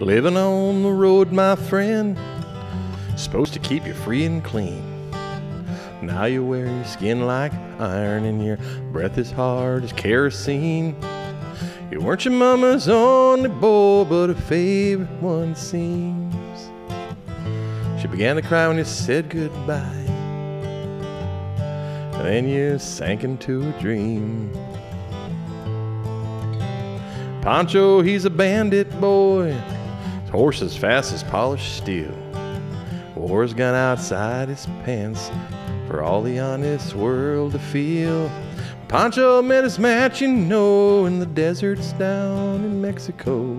Living on the road, my friend, supposed to keep you free and clean. Now you wear your skin like iron and your breath is hard as kerosene. You weren't your mama's only boy, but a favorite one seems. She began to cry when you said goodbye. And then you sank into a dream. Pancho, he's a bandit boy. Horse as fast as polished steel. His gun outside his pants for all the honest world to feel. Pancho met his match, you know, in the deserts down in Mexico.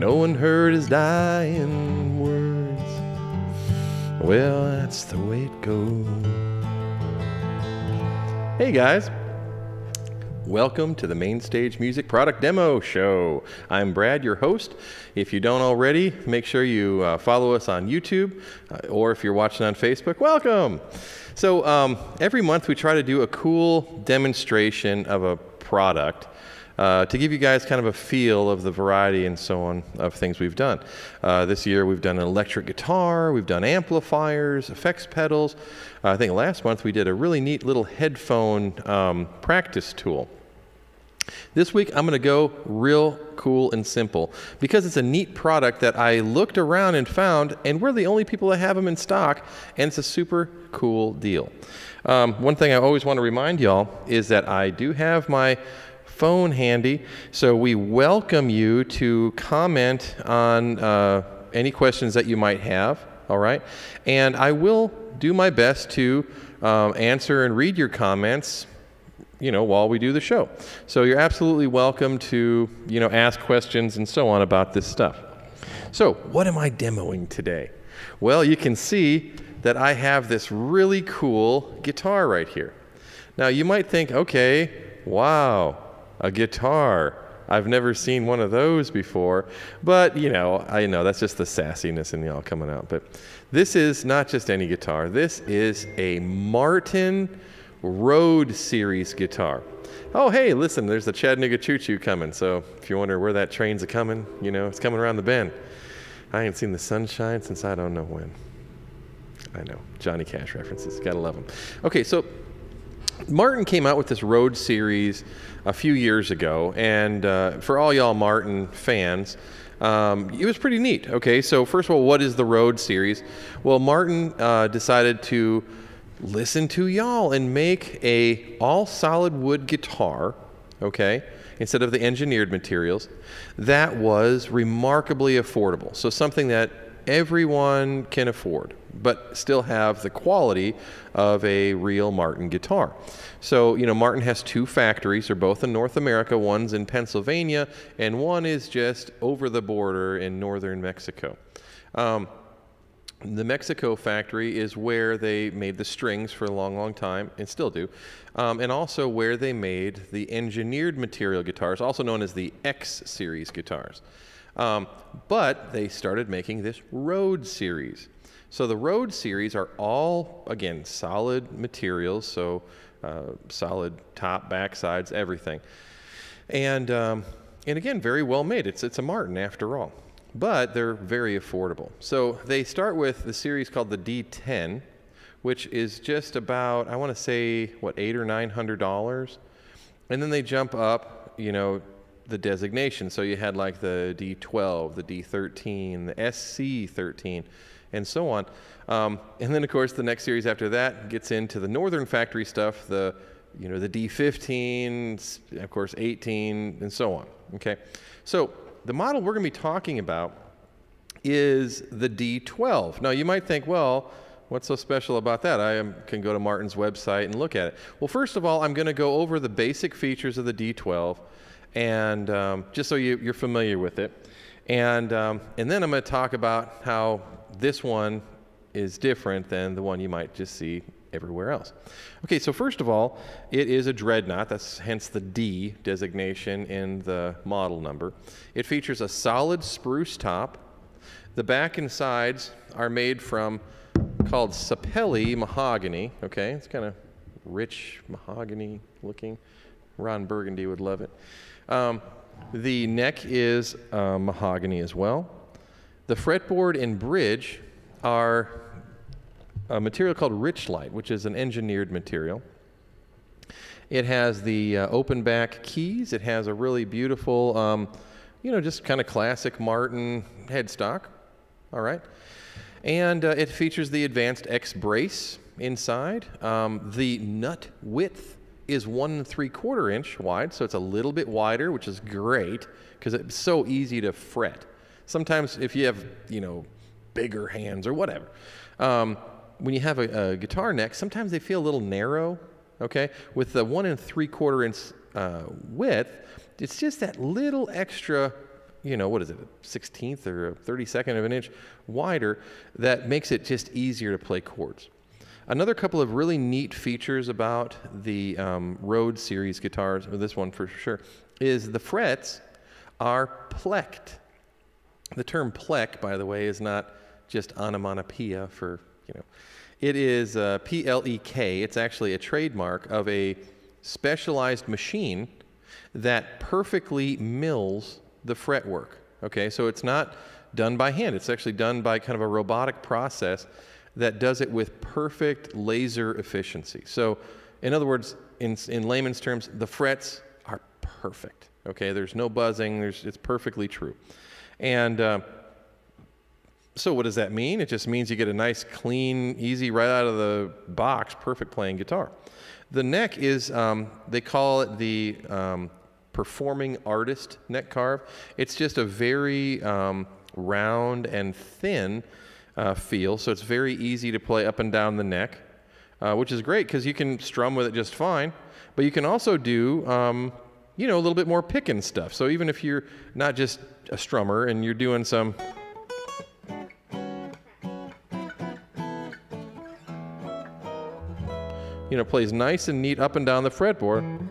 No one heard his dying words. Well, that's the way it goes. Hey guys, welcome to the Main Stage Music Product Demo Show. I'm Brad, your host. If you don't already, make sure you uh, follow us on YouTube, uh, or if you're watching on Facebook, welcome. So um, every month we try to do a cool demonstration of a product. Uh, to give you guys kind of a feel of the variety and so on of things we've done. Uh, this year we've done an electric guitar, we've done amplifiers, effects pedals. Uh, I think last month we did a really neat little headphone um, practice tool. This week I'm going to go real cool and simple because it's a neat product that I looked around and found, and we're the only people that have them in stock, and it's a super cool deal. Um, one thing I always want to remind y'all is that I do have my phone handy. So we welcome you to comment on uh, any questions that you might have, all right? And I will do my best to um, answer and read your comments you know, while we do the show. So you're absolutely welcome to, you know, ask questions and so on about this stuff. So, what am I demoing today? Well, you can see that I have this really cool guitar right here. Now, you might think, okay, wow, a guitar. I've never seen one of those before. But, you know, I know that's just the sassiness in y'all coming out. But this is not just any guitar. This is a Martin Road Series guitar. Oh, hey, listen, there's the Chattanooga Choo Choo coming. So if you wonder where that train's a coming, you know, it's coming around the bend. I ain't seen the sunshine since I don't know when. I know. Johnny Cash references. Gotta love them. Okay, so Martin came out with this Road series a few years ago, and uh, for all y'all Martin fans, um, it was pretty neat. Okay, so first of all, what is the Road series? Well, Martin uh, decided to listen to y'all and make a all solid wood guitar. Okay, instead of the engineered materials, that was remarkably affordable. So something that everyone can afford but still have the quality of a real Martin guitar. So, you know, Martin has two factories. They're both in North America. One's in Pennsylvania, and one is just over the border in northern Mexico. Um, the Mexico factory is where they made the strings for a long, long time, and still do, um, and also where they made the engineered material guitars, also known as the X series guitars. Um, but they started making this Road series. So the road series are all, again, solid materials, so uh, solid top, back sides, everything. And, um, and again, very well made. It's, it's a Martin after all. But they're very affordable. So they start with the series called the D10, which is just about, I want to say, what, eight or nine hundred dollars. And then they jump up, you know, the designation. So you had like the D12, the D13, the SC13 and so on. Um, and then, of course, the next series after that gets into the Northern Factory stuff, the you know the D15, of course, 18, and so on. Okay, so the model we're going to be talking about is the D12. Now, you might think, well. What's so special about that? I am, can go to Martin's website and look at it. Well, first of all, I'm going to go over the basic features of the D12, and um, just so you, are familiar with it. And, um, and then I'm going to talk about how this one is different than the one you might just see everywhere else. Okay, so first of all, it is a dreadnought. That's hence the D designation in the model number. It features a solid spruce top. The back and sides are made from called sapelli mahogany. Okay, it's kind of rich mahogany looking. Ron Burgundy would love it. Um, the neck is uh, mahogany as well. The fretboard and bridge are a material called Richlite, which is an engineered material. It has the uh, open back keys. It has a really beautiful, um, you know, just kind of classic Martin headstock. All right. And uh, it features the advanced X brace inside. Um, the nut width is one and three quarter inch wide, so it's a little bit wider, which is great because it's so easy to fret. Sometimes if you have, you know, bigger hands or whatever, um, when you have a, a, guitar neck, sometimes they feel a little narrow. Okay, with the one and three quarter inch uh, width, it's just that little extra you know, what is it, a 16th or a 32nd of an inch wider that makes it just easier to play chords. Another couple of really neat features about the um, Road series guitars, or this one for sure, is the frets are plecked. The term pleck, by the way, is not just onomatopoeia for, you know, it is uh, P L E K. It's actually a trademark of a specialized machine that perfectly mills the fretwork. Okay, so it's not done by hand, it's actually done by kind of a robotic process that does it with perfect laser efficiency. So, in other words, in, in layman's terms, the frets are perfect. Okay, there's no buzzing, there's, it's perfectly true. And uh, so, what does that mean? It just means you get a nice, clean, easy, right out of the box, perfect playing guitar. The neck is, um, they call it the um, performing artist neck carve. It's just a very um, round and thin uh, feel, so it's very easy to play up and down the neck, uh, which is great because you can strum with it just fine. But you can also do, um, you know, a little bit more picking stuff. So even if you're not just a strummer and you're doing some. You know, plays nice and neat up and down the fretboard.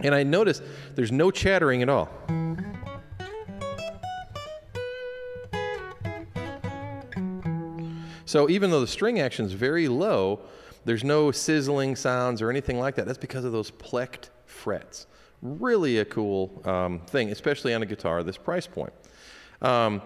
And I notice there's no chattering at all. So even though the string action is very low, there's no sizzling sounds or anything like that. That's because of those plecked frets. Really a cool um, thing, especially on a guitar at this price point. Um,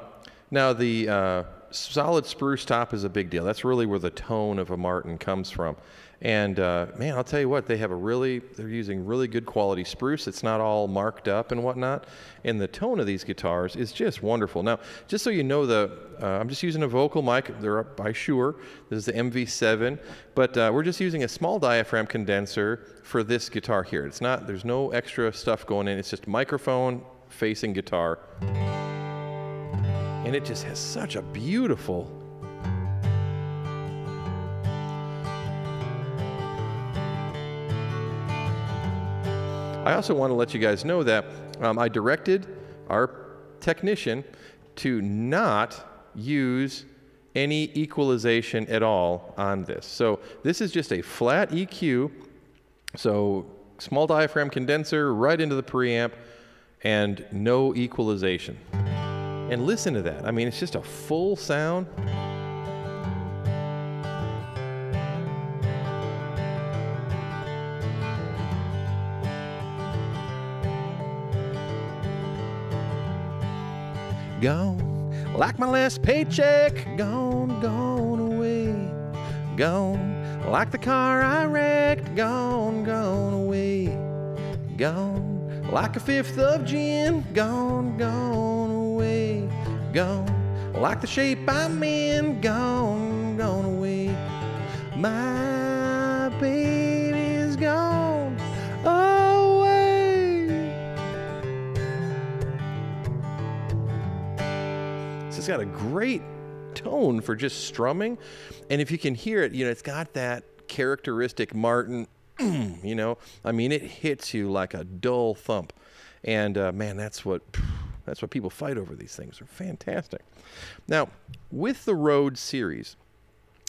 now the uh, solid spruce top is a big deal. That's really where the tone of a Martin comes from. And uh, man, I'll tell you what, they have a really, they're using really good quality spruce. It's not all marked up and whatnot. And the tone of these guitars is just wonderful. Now, just so you know, the uh, I'm just using a vocal mic. They're up by Shure. This is the MV7, but uh, we're just using a small diaphragm condenser for this guitar here. It's not, there's no extra stuff going in. It's just microphone facing guitar. And it just has such a beautiful I also want to let you guys know that um, I directed our technician to not use any equalization at all on this. So this is just a flat EQ. So small diaphragm condenser right into the preamp and no equalization. And listen to that. I mean, it's just a full sound. Gone, like my last paycheck, gone, gone away. Gone, like the car I wrecked, gone, gone away. Gone, like a fifth of gin, gone, gone away. Gone, like the shape I'm in, gone, gone away. My it's got a great tone for just strumming. And if you can hear it, you know, it's got that characteristic Martin, you know, I mean, it hits you like a dull thump. And uh, man, that's what that's what people fight over these things. They're fantastic. Now, with the Road series,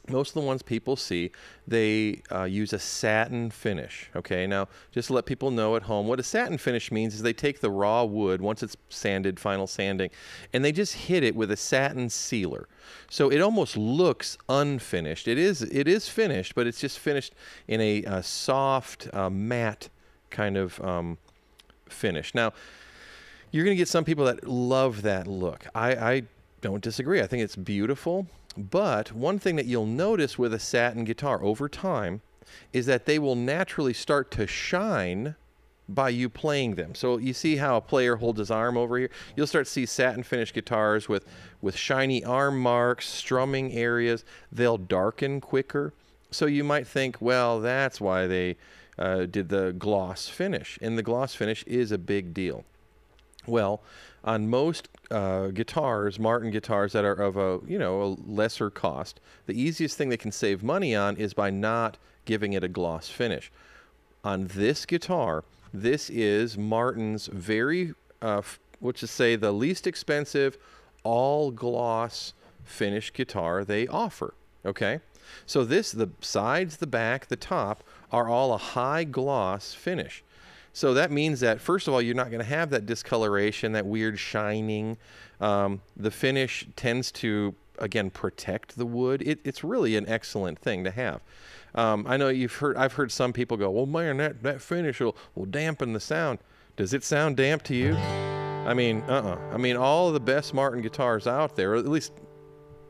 most of the ones people see, they uh, use a satin finish. Okay, now just to let people know at home, what a satin finish means is they take the raw wood once it's sanded, final sanding, and they just hit it with a satin sealer. So it almost looks unfinished. It is it is finished, but it's just finished in a, a soft, uh, matte kind of um, finish. Now you're going to get some people that love that look. I, I don't disagree. I think it's beautiful. But one thing that you'll notice with a satin guitar over time is that they will naturally start to shine by you playing them. So you see how a player holds his arm over here? You'll start to see satin finished guitars with, with shiny arm marks, strumming areas. They'll darken quicker. So you might think, well, that's why they uh, did the gloss finish. And the gloss finish is a big deal. Well, on most uh, guitars, Martin guitars that are of a you know a lesser cost, the easiest thing they can save money on is by not giving it a gloss finish. On this guitar, this is Martin's very, uh, which is say the least expensive all gloss finish guitar they offer. Okay, so this the sides, the back, the top are all a high gloss finish. So that means that first of all, you're not going to have that discoloration, that weird shining. Um, the finish tends to again protect the wood. It, it's really an excellent thing to have. Um, I know you've heard. I've heard some people go, "Well, man, that, that finish will, will dampen the sound." Does it sound damp to you? I mean, uh-uh. I mean, all of the best Martin guitars out there, at least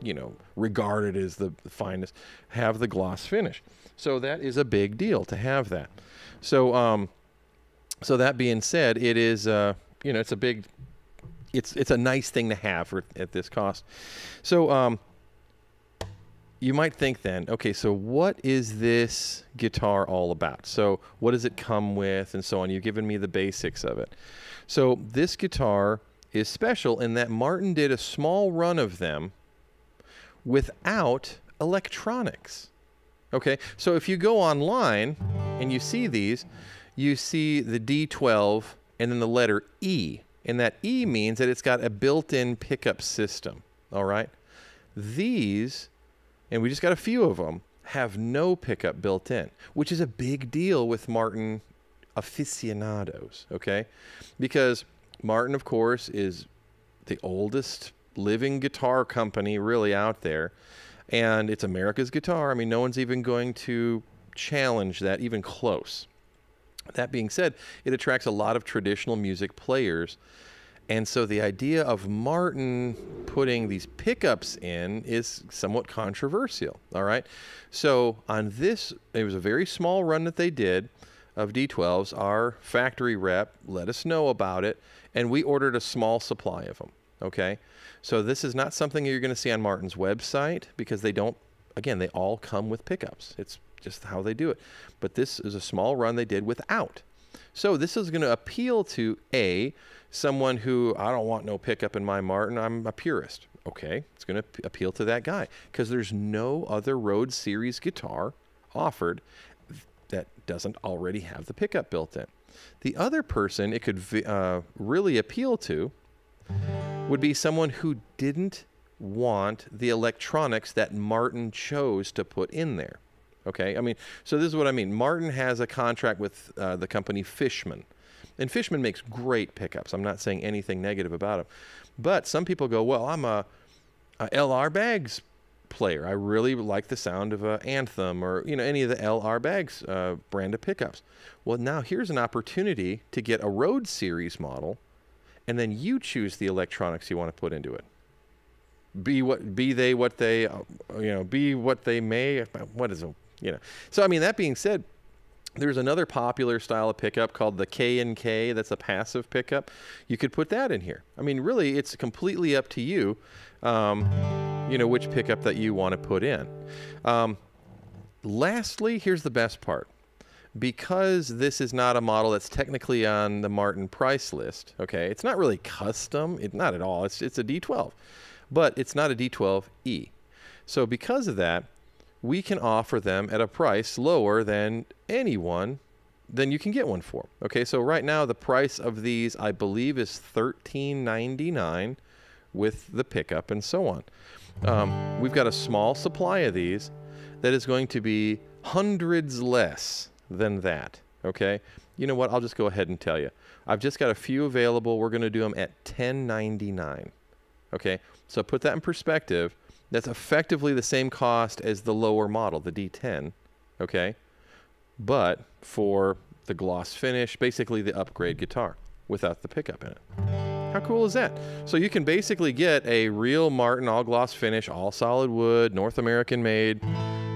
you know, regarded as the finest, have the gloss finish. So that is a big deal to have that. So um, so that being said, it is uh, you know it's a big it's it's a nice thing to have for, at this cost. So um, you might think then, okay, so what is this guitar all about? So what does it come with, and so on? You've given me the basics of it. So this guitar is special in that Martin did a small run of them without electronics. Okay, so if you go online and you see these, you see the D12 and then the letter E. And that E means that it's got a built in pickup system. All right. These, and we just got a few of them, have no pickup built in, which is a big deal with Martin aficionados. Okay. Because Martin, of course, is the oldest living guitar company really out there. And it's America's guitar. I mean, no one's even going to challenge that even close. That being said, it attracts a lot of traditional music players. And so the idea of Martin putting these pickups in is somewhat controversial. All right. So on this, it was a very small run that they did of D12s. Our factory rep let us know about it, and we ordered a small supply of them. Okay. So this is not something you're going to see on Martin's website because they don't, again, they all come with pickups. It's just how they do it. But this is a small run they did without. So this is going to appeal to A, someone who I don't want no pickup in my Martin. I'm a purist. Okay, it's going to appeal to that guy because there's no other Road Series guitar offered that doesn't already have the pickup built in. The other person it could uh, really appeal to would be someone who didn't want the electronics that Martin chose to put in there. Okay, I mean, so this is what I mean. Martin has a contract with uh, the company Fishman, and Fishman makes great pickups. I'm not saying anything negative about them, but some people go, "Well, I'm a, a LR Baggs player. I really like the sound of a Anthem or you know any of the LR Baggs uh, brand of pickups." Well, now here's an opportunity to get a Road Series model, and then you choose the electronics you want to put into it be what be they what they uh, you know be what they may what is it you know. So I mean, that being said, there's another popular style of pickup called the K and K. That's a passive pickup. You could put that in here. I mean, really, it's completely up to you. Um, you know which pickup that you want to put in. Um, lastly, here's the best part. Because this is not a model that's technically on the Martin price list, okay, it's not really custom, it, not at all. It's, it's a D12, but it's not a D12E. So because of that, we can offer them at a price lower than anyone then you can get one for. Okay, so right now the price of these I believe is $13.99 with the pickup and so on. Um, we've got a small supply of these, that is going to be hundreds less than that. Okay. You know what? I'll just go ahead and tell you. I've just got a few available. We're going to do them at 10.99. Okay. So put that in perspective. That's effectively the same cost as the lower model, the D10. Okay. But for the gloss finish, basically the upgrade guitar without the pickup in it. How cool is that? So you can basically get a real Martin all gloss finish, all solid wood, North American made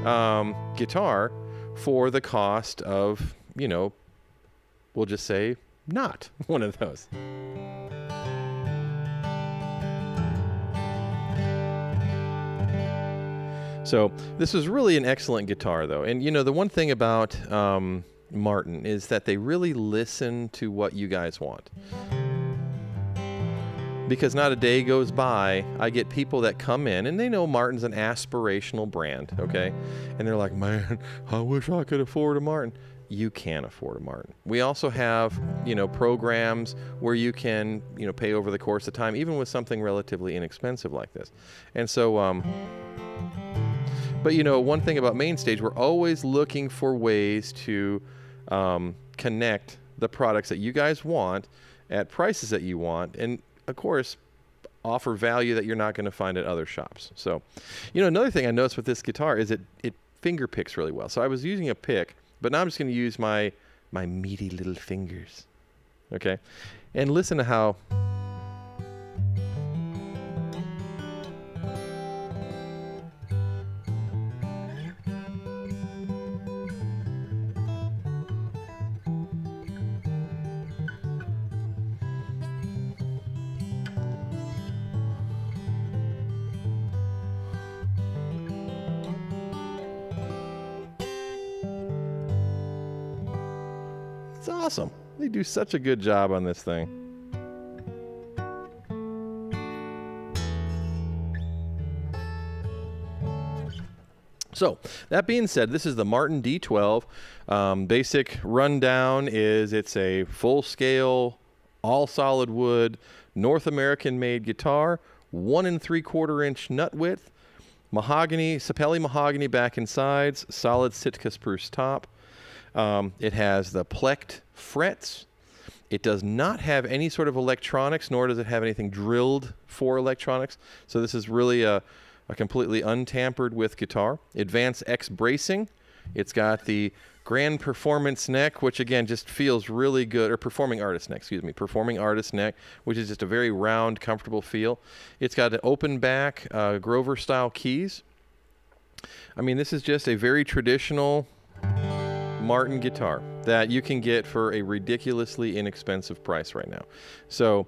um, guitar for the cost of, you know, we'll just say not one of those. So this is really an excellent guitar, though. And you know, the one thing about um, Martin is that they really listen to what you guys want. Because not a day goes by, I get people that come in and they know Martin's an aspirational brand, okay? And they're like, man, I wish I could afford a Martin. You can afford a Martin. We also have, you know, programs where you can, you know, pay over the course of time, even with something relatively inexpensive like this. And so, um, but you know, one thing about Mainstage, we're always looking for ways to um, connect the products that you guys want at prices that you want, and of course, offer value that you're not going to find at other shops. So, you know, another thing I noticed with this guitar is it it finger picks really well. So I was using a pick, but now I'm just going to use my my meaty little fingers. Okay, and listen to how It's awesome. They do such a good job on this thing. So, that being said, this is the Martin D12. Um, basic rundown is it's a full scale, all solid wood, North American made guitar, one and three quarter inch nut width, mahogany, Sapelli mahogany back and sides, solid Sitka spruce top. Um, it has the plecked frets. It does not have any sort of electronics, nor does it have anything drilled for electronics. So this is really a, a completely untampered with guitar. Advanced X bracing. It's got the Grand Performance neck, which again just feels really good, or Performing Artist neck, excuse me, Performing Artist neck, which is just a very round, comfortable feel. It's got an open back uh, Grover style keys. I mean, this is just a very traditional Martin guitar that you can get for a ridiculously inexpensive price right now. So,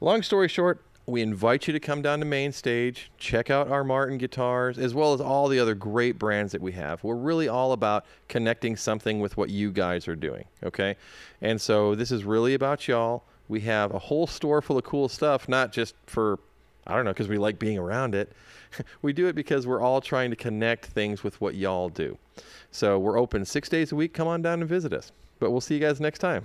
long story short, we invite you to come down to main stage, check out our Martin guitars, as well as all the other great brands that we have. We're really all about connecting something with what you guys are doing, okay? And so this is really about y'all. We have a whole store full of cool stuff, not just for, I don't know, because we like being around it. we do it because we're all trying to connect things with what y'all do. So we're open six days a week. Come on down and visit us. But we'll see you guys next time.